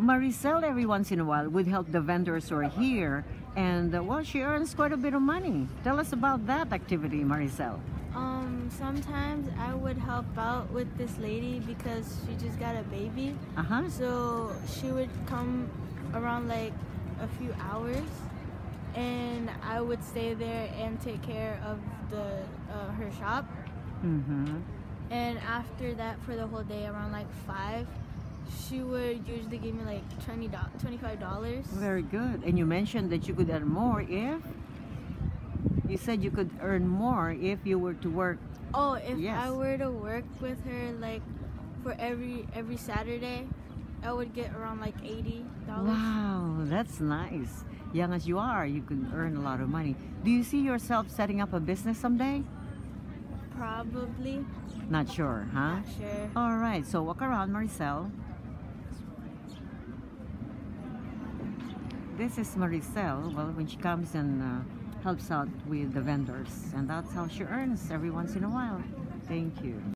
Maricel every once in a while would help the vendors who are here and uh, well she earns quite a bit of money. Tell us about that activity Maricel. Um, sometimes I would help out with this lady because she just got a baby. Uh-huh. So she would come around like a few hours and I would stay there and take care of the uh, her shop. Mm-hmm. And after that, for the whole day, around like five, she would usually give me like 20 $25. Very good. And you mentioned that you could earn more if you said you could earn more if you were to work. Oh, if Yes. I were to work with her like for every every Saturday, I would get around like $80. Wow, that's nice. Young as you are, you can earn a lot of money. Do you see yourself setting up a business someday? Probably. Not sure, huh? Not sure. All right, so walk around, Maricel. This is Maricel. Well, when she comes and uh, helps out with the vendors, and that's how she earns every once in a while. Thank you.